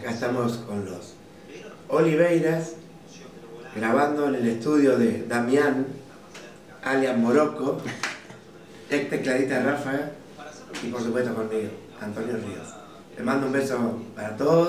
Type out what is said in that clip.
Acá estamos con los Oliveiras, grabando en el estudio de Damián, alias Morocco, ex tecladista de Rafa y por supuesto conmigo, Antonio Ríos. Les mando un beso para todos.